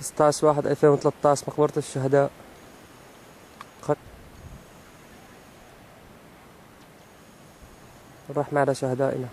16 واحد 2013 مقبرة الشهداء. الرحمة على شهدائنا